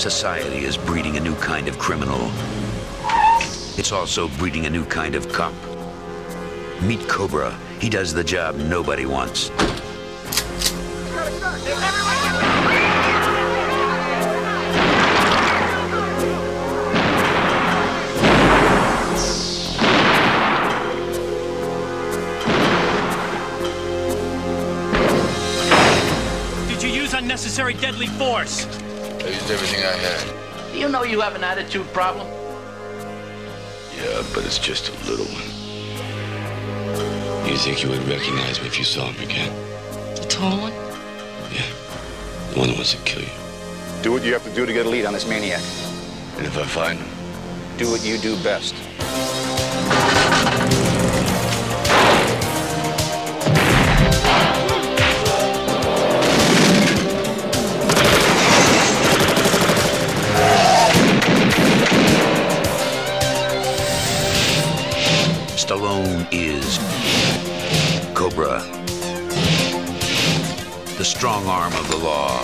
Society is breeding a new kind of criminal. It's also breeding a new kind of cop. Meet Cobra. He does the job nobody wants. Did you use unnecessary deadly force? I used everything I had. Do you know you have an attitude problem? Yeah, but it's just a little one. You think you would recognize me if you saw him again? The tall one? Yeah. The one that wants to kill you. Do what you have to do to get a lead on this maniac. And if I find him, Do what you do best. Stallone is Cobra, the strong arm of the law.